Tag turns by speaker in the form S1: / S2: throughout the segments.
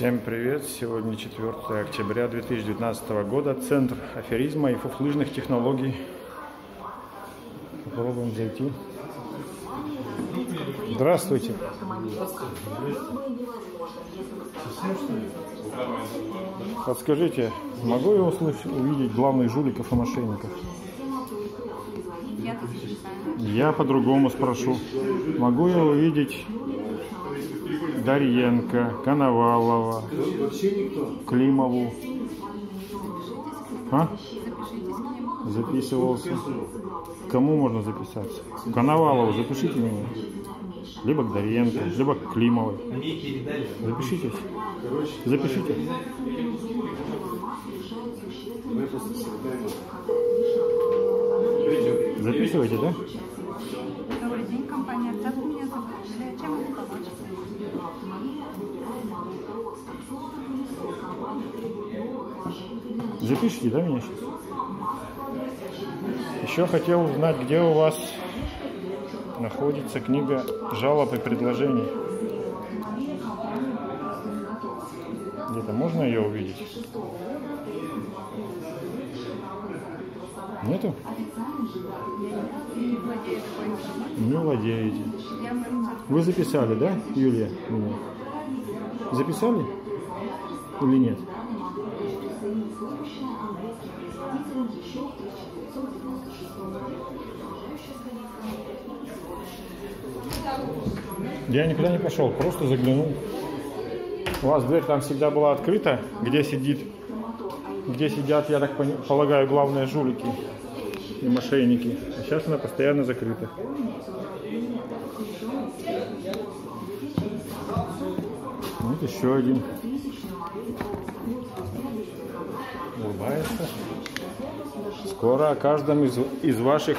S1: Всем привет! Сегодня 4 октября 2019 года. Центр аферизма и фуфлыжных технологий. Попробуем зайти. Здравствуйте. Подскажите, могу я услышать, увидеть главных жуликов и мошенников? Я по-другому спрошу. Могу я увидеть Дарьенко, Коновалова, Климову. А? Записывался. Кому можно записаться? Коновалову запишите меня. Либо к Дарьенко, либо к Климовой. Запишитесь. Запишите. Записывайте, да?
S2: Добрый день, компания «Центр». Меня зовут. Чем могу помочь?
S1: Запишите, да, меня сейчас? Еще хотел узнать, где у вас находится книга жалоб и предложений. Где-то можно ее увидеть? Нету?
S2: Не.
S1: Не владеете. Вы записали, да, Юлия? Записали? Или нет? Я никуда не пошел, просто заглянул. У вас дверь там всегда была открыта, где сидит, где сидят, я так полагаю, главные жулики и мошенники. А сейчас она постоянно закрыта. Вот еще один. Улыбается. Скоро о каждом из, из ваших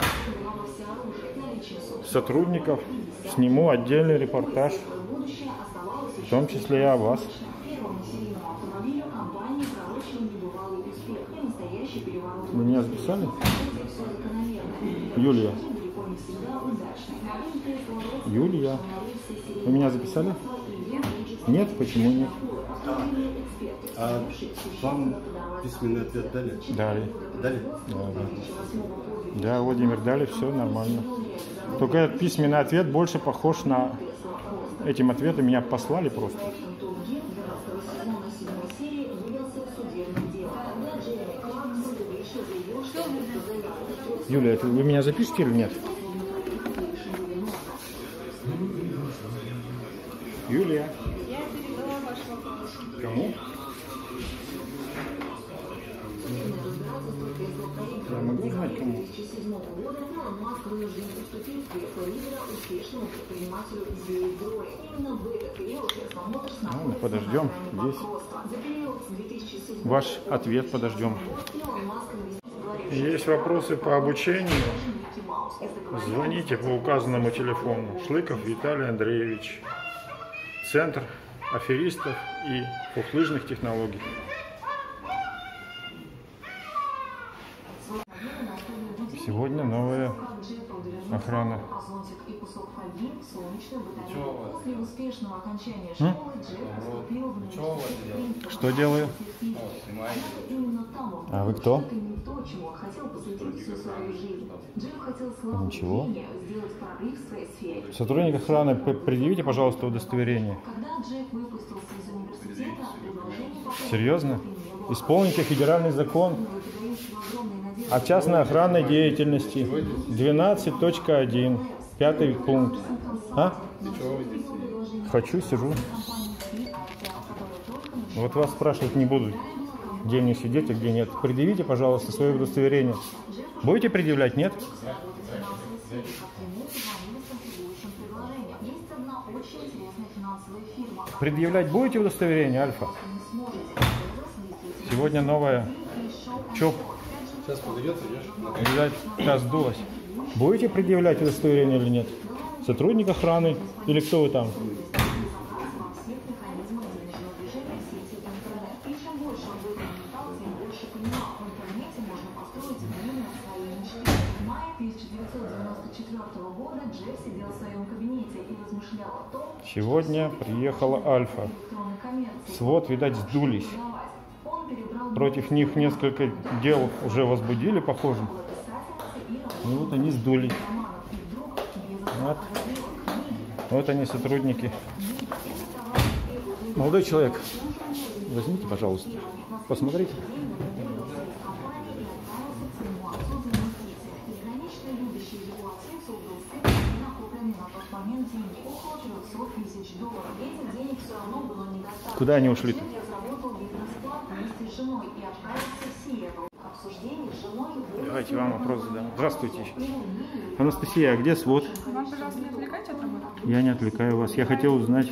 S1: сотрудников сниму отдельный репортаж, в том числе и о вас. Меня записали? Юлия. Юлия. Вы меня записали? Нет, почему нет?
S3: А вам письменный ответ дали?
S1: Дали.
S3: Дали?
S1: Да, да. Да, Владимир, дали, все нормально. Только этот письменный ответ больше похож на... Этим ответом меня послали просто. Юлия, это вы меня запишете или нет? Юлия.
S2: Я передала ваш вопрос.
S1: Кому? Я могу знать кому? Ладно, подождем здесь. Ваш ответ подождем. Есть вопросы по обучению? Звоните по указанному телефону. Шлыков Виталий Андреевич. Центр аферистов и фуфлыжных технологий. Сегодня новая охрана. М? Что делаю? А вы кто? Ничего. Сотрудник охраны, предъявите, пожалуйста, удостоверение. Серьезно? Исполните федеральный закон о частной охранной деятельности. 12.1. Пятый пункт. А? Хочу, сижу. Вот вас спрашивать не буду, где мне сидеть, а где нет. Предъявите, пожалуйста, свое удостоверение. Будете предъявлять, нет? Предъявлять будете удостоверение, Альфа? Сегодня новая ЧОП,
S3: Сейчас подойдет, идешь?
S1: видать, та сдулась. Будете предъявлять удостоверение или нет? Сотрудник охраны или кто вы там?
S4: года Джек сидел в своем кабинете и размышлял о том,
S1: Сегодня приехала Альфа. свод, видать, сдулись. Против них несколько дел уже возбудили, похоже. И вот они сдулись. Вот. Вот они, сотрудники. Молодой человек, возьмите, пожалуйста, посмотрите. Куда они ушли-то? Давайте вам вопрос задам. Здравствуйте. Анастасия, а где свод?
S2: Вам, пожалуйста, не отвлекайте от работы.
S1: Я не отвлекаю вас. Я хотел узнать,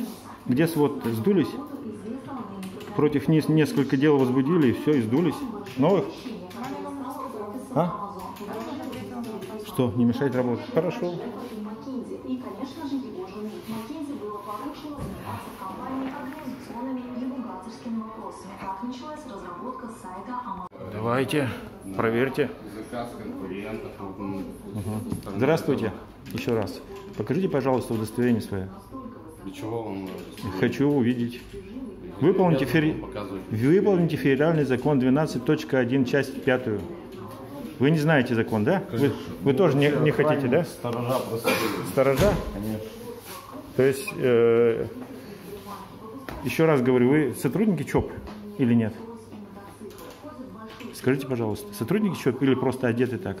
S1: где свод сдулись? Против них несколько дел возбудили, и все, и сдулись. Новых? А? Что, не мешать работать? Хорошо. Давайте, проверьте.
S3: Заказ конкурентов. стороны-
S1: Здравствуйте. Еще раз. Покажите, пожалуйста, удостоверение свое.
S3: Для чего вам
S1: Хочу увидеть. Выполните,
S3: показывать?
S1: Выполните федеральный закон 12.1, часть 5. Вы не знаете закон, да? Вы, вы тоже не, не хотите, да?
S3: Сторожа просто.
S1: Сторожа?
S3: Конечно.
S1: То есть, э, еще раз говорю, вы сотрудники ЧОП или нет? Скажите, пожалуйста, сотрудники ЧОП или просто одеты так?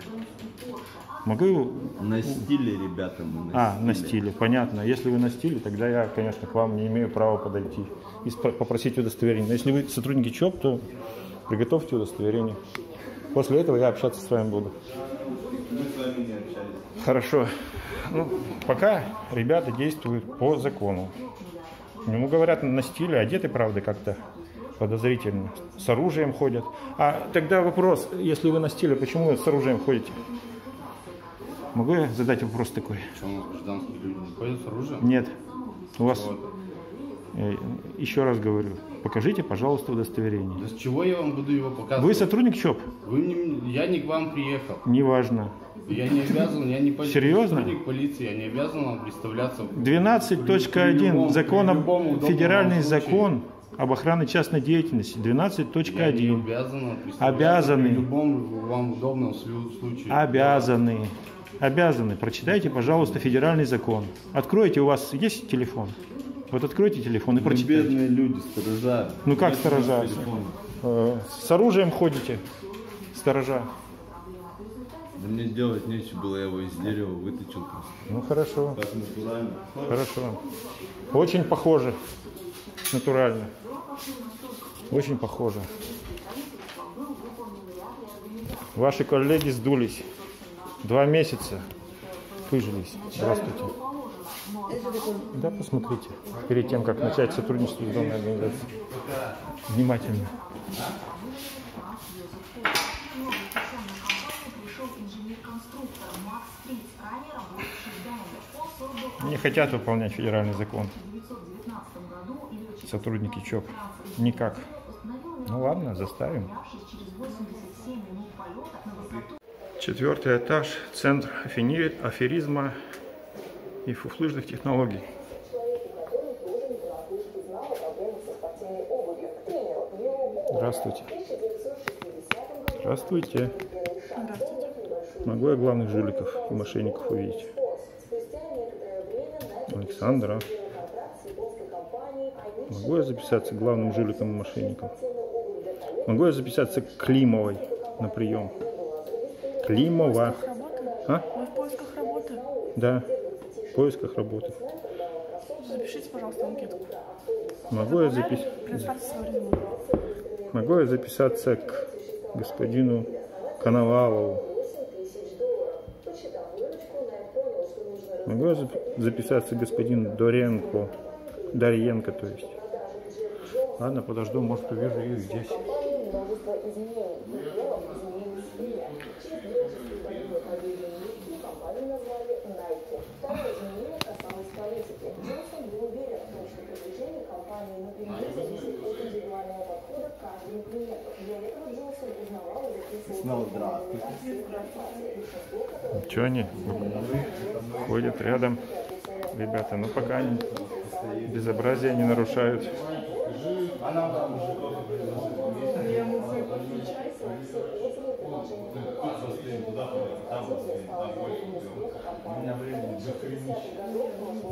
S1: Могу...
S5: На стиле, ребята, мы на
S1: А, на стиле, понятно. Если вы на стиле, тогда я, конечно, к вам не имею права подойти и попросить удостоверение. Но если вы сотрудники ЧОП, то приготовьте удостоверение. После этого я общаться с вами буду.
S5: Мы с вами не общались.
S1: Хорошо. Ну, пока ребята действуют по закону. Ему говорят на стиле, одеты, правда, как-то подозрительно. С оружием ходят. А тогда вопрос, если вы на стиле, почему вы с оружием ходите? Могу я задать вопрос такой?
S3: Что у нас гражданские люди не ходят с оружием?
S1: Нет. У вас,
S3: Вот.
S1: э, еще раз говорю, покажите, пожалуйста, удостоверение.
S3: Да с чего я вам буду его показывать?
S1: Вы сотрудник ЧОП?
S3: Вы мне- я не к вам приехал.
S1: Неважно.
S3: Я не обязан, я не поли-
S1: Серьезно?
S3: сотрудник полиции, я не обязан вам представляться.
S1: 12.1
S3: любом-
S1: закон
S3: при
S1: об-
S3: любом удобном
S1: федеральный
S3: случае.
S1: закон об охране частной деятельности
S3: Я не
S1: 12.1
S3: обязан вам представляться
S1: Обязаны.
S3: При любом вам удобном случае.
S1: обязаны обязаны прочитайте пожалуйста федеральный закон откройте у вас есть телефон вот откройте телефон и прочитайте
S5: бедные люди, сторожа.
S1: Ну как сторожа? Э, с оружием ходите сторожа
S5: Да мне делать нечего было, я его из дерева выточил просто.
S1: ну хорошо
S5: Так натурально.
S1: Хорошо. Очень похоже. Натурально. Очень похоже. Ваши коллеги сдулись. Два месяца пыжились. Здравствуйте. Да, посмотрите. Перед тем, как начать сотрудничество с данной организацией. Внимательно. Не хотят выполнять федеральный закон.
S4: В 1919 году летчик
S1: Сотрудники ЧОП. Никак. Ну ладно, заставим.
S4: поднявшись через 87 минут полета на высоту
S1: Четвертый этаж, центр аферизма и фуфлыжных технологий. Здравствуйте. Здравствуйте. Могу я главных жуликов и мошенников увидеть? Александра. Могу я записаться к главным жуликам и мошенникам? Могу я записаться к Климовой на прием? Климова. А?
S2: Вы в поисках работы?
S1: Да, в поисках работы.
S2: Запишите, пожалуйста, анкетку.
S1: Могу я, запис... Могу я записаться к господину Коновалову? Могу я зап- записаться к господину Доренко? Дарьенко, то есть. Ладно, подожду, может увижу их здесь.
S5: Снова здравствуйте.
S1: Че они ходят рядом? Ребята, ну пока они безобразия не нарушают.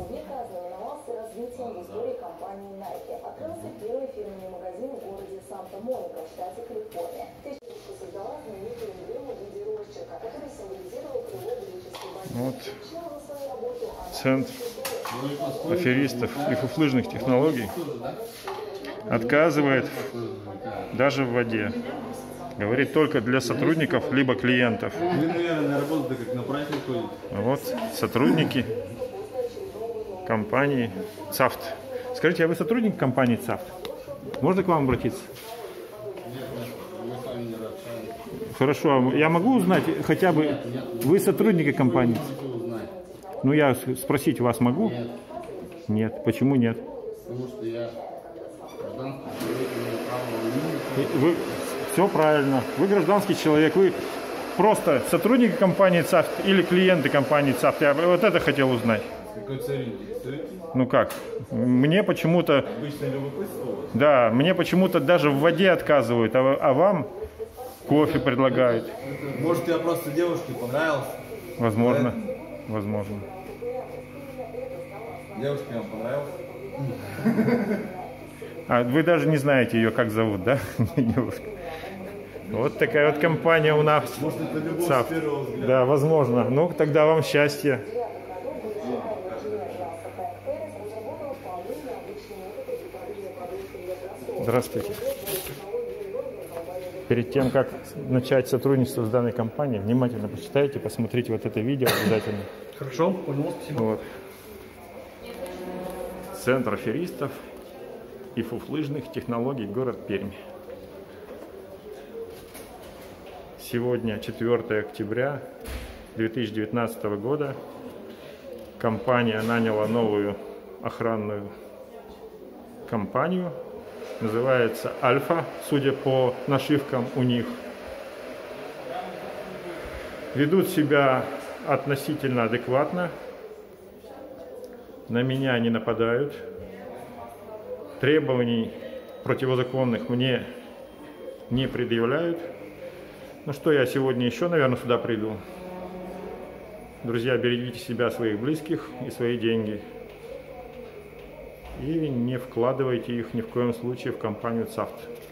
S6: Века ознаменовался развитием в истории компании Nike. Открылся первый фирменный магазин в городе Санта-Моника в Калифорния. Тысяча создала знаменитую эмблему в который символизировал крыло богини.
S1: Вот
S6: она
S1: центр аферистов и фуфлыжных технологий отказывает даже в воде. Говорит только для сотрудников либо клиентов. Вот сотрудники компании ЦАФТ. Скажите, а вы сотрудник компании ЦАФТ? Можно к вам обратиться? Хорошо, а я могу узнать хотя бы, вы сотрудники компании? Ну, я спросить вас могу? Нет. Почему нет?
S3: Потому что я гражданский человек, имею право на
S1: Вы все правильно. Вы гражданский человек, вы просто сотрудники компании ЦАФТ или клиенты компании ЦАФТ. Я вот это хотел узнать.
S5: Какой?
S1: Ну как? Мне почему-то,
S5: любопытство
S1: да, мне почему-то даже в воде отказывают, а, а вам кофе предлагают.
S5: Может, я просто девушке понравился?
S1: Возможно, возможно.
S5: Девушке вам понравился?
S1: А вы даже не знаете ее, как зовут, да, девушка? Вот такая вот компания у нас.
S5: Может, это любовь
S1: ЦАФ.
S5: с первого взгляда?
S1: Да, возможно. Ну, тогда вам счастья. Здравствуйте. Перед тем, как начать сотрудничество с данной компанией, внимательно почитайте, посмотрите вот это видео обязательно.
S7: Хорошо, понял, спасибо.
S1: Вот. Центр аферистов и фуфлыжных технологий, город Пермь. Сегодня 4 октября 2019 года. Компания наняла новую охранную компанию. Называется Альфа, судя по нашивкам у них. Ведут себя относительно адекватно. На меня не нападают. Требований противозаконных мне не предъявляют. Ну что, я сегодня еще, наверное, сюда приду. Друзья, берегите себя, своих близких и свои деньги. И не вкладывайте их ни в коем случае в компанию ЦАФТ.